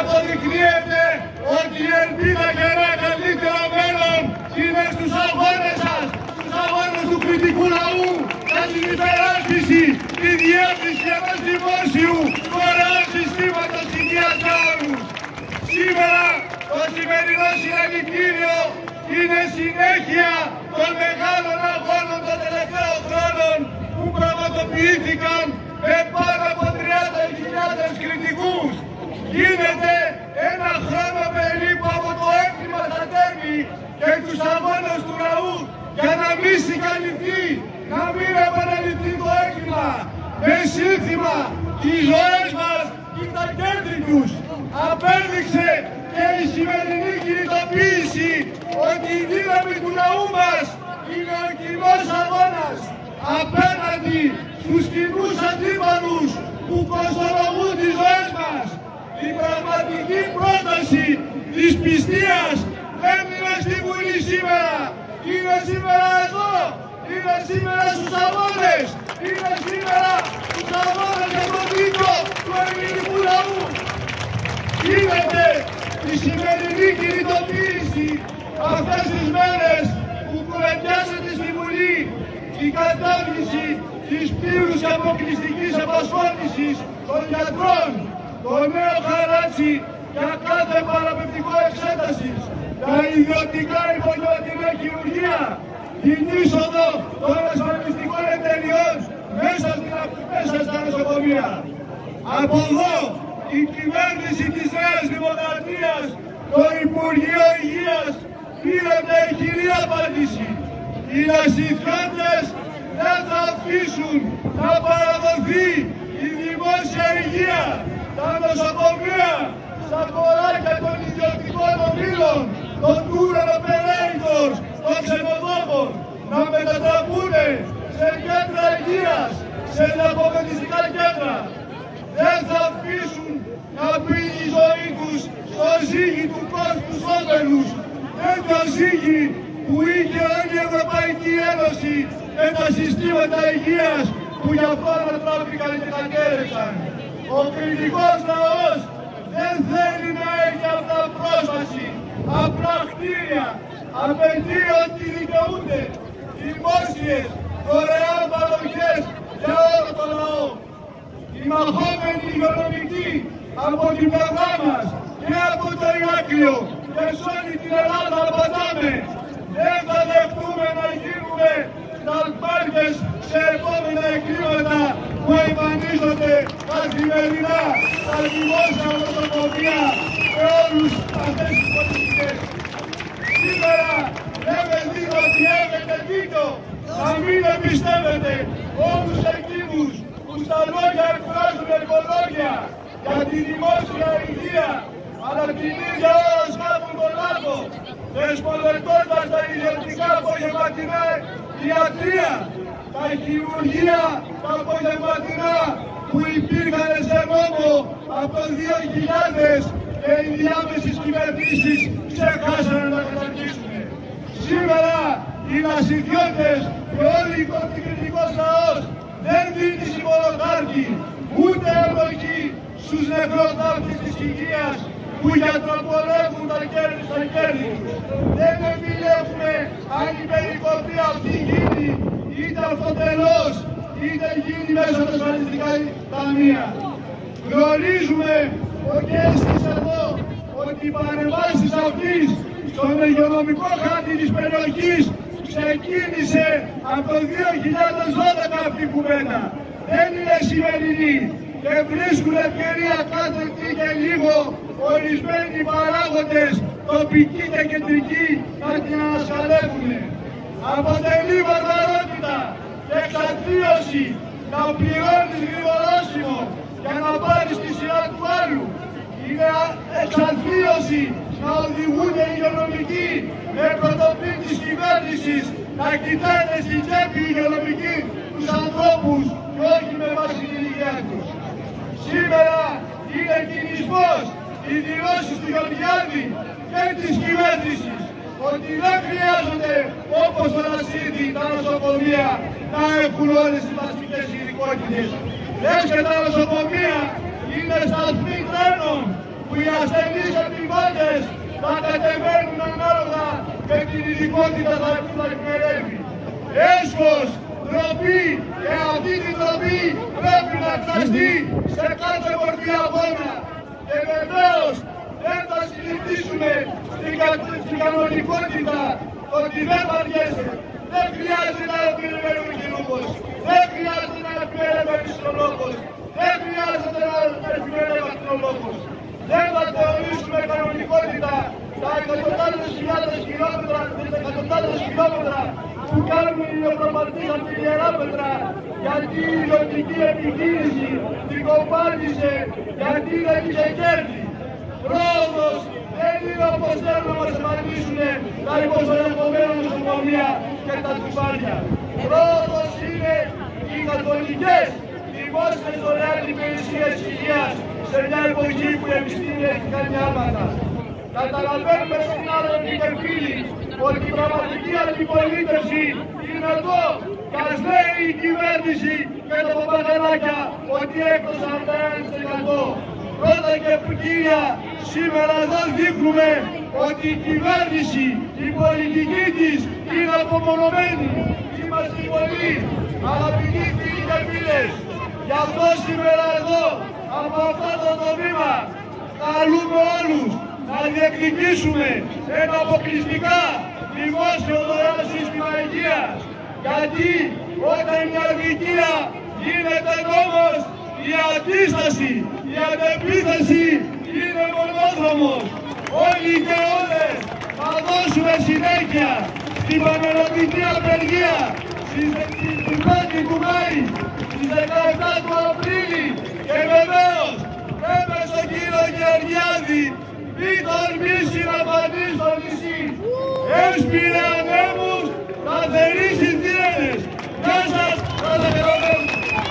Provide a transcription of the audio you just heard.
αποδεικνύεται ότι η ελπίδα για ένα καλύτερο μέλλον είναι στους αγώνες σας, στους αγώνες του κριτικού λαού για την υπεράσπιση, τη διεύθυνση ενός δημόσιου φορέων συστήματος υγείας για όλους. Σήμερα το σημερινό συλλαγητήριο είναι συνέχεια των μεγάλων αγώνων των τελευταίων χρόνων που πραγματοποιήθηκαν με πάνω από 30.000 κριτικούς. Γίνεται ένα χρόνο περίπου από το έκλειμα στα τέρμη και τους αγώνες του λαού για να μην συγκαλυφθεί, να μην επαναληφθεί το έκλειμα με σύνθημα τις ζωές μας και τα κέντρη τους. Απέδειξε και η σημερινή κινητοποίηση ότι η δύναμη του λαού μας είναι ο κοινός αγώνας απέναντι στους κοινούς αντίπαλους που κοστολογούν τις ζωές μας. Η πραγματική πρόταση της πιστείας δεν είναι στη Βουλή σήμερα. Είναι σήμερα εδώ. Είναι σήμερα στους αγώνες. Είναι σήμερα στους αγώνες για το δίκιο του ελληνικού λαού. Γίνεται η σημερινή κινητοποίηση αυτές τις μέρες που κουβεντιάζεται στη Βουλή η κατάργηση της πλήρους και αποκλειστικής απασχόλησης των γιατρών, το νέο χαράτσι για κάθε παραπευτικό εξέτασης, τα ιδιωτικά υπογειοτινή χειρουργία, την είσοδο των ασφαλιστικών εταιριών μέσα, στην, μέσα στα νοσοκομεία. Από εδώ η κυβέρνηση της Νέας Δημοκρατίας, το Υπουργείο Υγείας πήρε μια ηχηρή απάντηση. Οι ασυθιώτες δεν θα αφήσουν να παραδοθεί η δημόσια υγεία, τα νοσοκομεία, στα κοράκια των ιδιωτικών ομίλων, των tour operators, των ξενοδόχων, να μετατραπούν σε κέντρα υγείας, σε διαπομετιστικά κέντρα. Δεν θα αφήσουν να πει η ζωή τους στο ζύγι του κόσμου όφελους, τέτοιο ζύγι που είχε όλη η Ευρωπαϊκή Ένωση με τα συστήματα υγείας που για αυτό ανατράπηκαν και τα κέρδισαν. Ο κριτικός λαός δεν θέλει να έχει απλά πρόσβαση, απλά κτίρια, απαιτεί ότι δικαιούνται δημόσιες, δωρεάν παροχές για όλο το λαό. Οι μαχόμενοι υγειονομικοί από την πλευρά μας και από το Ηράκλειο και σε όλη την Ελλάδα απαντάμε. Δεν θα δεχτούμε να γίνουμε σταλπάρχες σε επόμενα εγκλήματα που εμφανίζονται καθημερινά στα δημόσια νοσοκομεία και όλους αυτές τις πολιτικές. Σήμερα λέμε δείτε ότι έχετε δίκιο να μην εμπιστεύετε όλους εκείνους που στα λόγια εκφράζουν εργολόγια για τη δημόσια υγεία αλλά την ίδια ώρα σκάβουν τον λάθο. Δεσποδευτώντας τα ιδιωτικά απογευματινά ιατρία, τα χειρουργία, τα απογευματινά που υπήρχαν σε νόμο από το 2000 και οι διάμεσες κυβερνήσεις ξεχάσανε να καταρχίσουν. Σήμερα οι νασιδιώτες και όλοι οι κοντικριτικός λαός δεν δίνει συμβολοκάρτη ούτε εμποχή στους νεκροτάφτες της υγείας που γιατροπολεύουν τα κέρδη στα κέρδη τους. Δεν επιλέγουμε αν η περικοπή αυτή γίνει είτε αυτοτελώς είτε γίνει μέσα από τα ασφαλιστικά ταμεία. Γνωρίζουμε ότι εσείς εδώ ότι οι παρεμβάσεις αυτής στον υγειονομικό χάρτη της περιοχής ξεκίνησε από το 2012 αυτή η κουβέντα. Δεν είναι σημερινή και βρίσκουν ευκαιρία κάθε τι και λίγο ορισμένοι παράγοντες τοπικοί και κεντρικοί να την ανασκαλεύουν. Αποτελεί βαρβαρότητα και εξαθλίωση να πληρώνεις γρηγορόσημο για να πάρεις τη σειρά του άλλου. Είναι εξαθλίωση να οδηγούνται οι υγειονομικοί με προτοπή της κυβέρνησης να κοιτάνε στην τσέπη οι υγειονομικοί τους ανθρώπους και όχι με βάση την υγεία τους. Σήμερα είναι κινησμός οι δηλώσεις του Γεωργιάδη και της κυβέρνησης ότι δεν χρειάζονται όπως το Ρασίδι τα νοσοκομεία να έχουν όλες τις βασικές ειδικότητες. Λες και τα νοσοκομεία είναι σταθμοί τρένων που οι ασθενείς επιβάτες θα κατεβαίνουν ανάλογα με την ειδικότητα που θα εκπαιδεύει. Έσχος, ντροπή και αυτή την ντροπή πρέπει να εκφραστεί σε κάθε μορφή αγώνα. Και βεβαίως δεν θα συζητήσουμε στην κανονικότητα ότι δεν βαριέσαι. Δεν χρειάζεται να επιμένουμε κοινούχος. Δεν χρειάζεται να επιμένουμε πιστολόγος. Δεν χρειάζεται να επιμένουμε ακτινολόγος. Δεν θα θεωρήσουμε κανονικότητα τα εκατοντάδες χιλιάδες χιλιόμετρα, τις εκατοντάδες χιλιόμετρα που κάνουν οι νεοπροπατείς από την Ιεράπετρα γιατί η ιδιωτική επιχείρηση την κομπάτησε γιατί δεν είχε κέρδη. Πρόοδος δεν είναι όπως θέλουν να μας εμφανίσουν τα υποστολεγωμένα νοσοκομεία και τα τσουφάρια. Πρόοδος είναι οι καθολικές δημόσιες δωρεάν υπηρεσίες υγείας σε μια εποχή που η επιστήμη έχει κάνει άλματα. Καταλαβαίνουμε στην άλλη και φίλοι ότι η πραγματική αντιπολίτευση είναι εδώ και ας λέει η κυβέρνηση και τα παπαγαλάκια ότι έκτος 41%. Πρώτα και κύρια, σήμερα εδώ δείχνουμε ότι η κυβέρνηση, η πολιτική της είναι απομονωμένη. Είμαστε πολύ αγαπητοί φίλοι και φίλες. Γι' αυτό σήμερα εδώ, από αυτό το βήμα, καλούμε όλους να διεκδικήσουμε ένα αποκλειστικά δημόσιο δωρεάν σύστημα υγείας. Γιατί όταν η αδικία γίνεται νόμος, η αντίσταση, η αντεπίθεση είναι μονόδρομος. Όλοι και όλες θα δώσουμε συνέχεια στην πανελλαδική απεργία στις 5 του Μάη, στις 17 του Απρίλη και βεβαίως λέμε στον κύριο Γεωργιάδη μην τολμήσει να φανεί respiraremos fazer.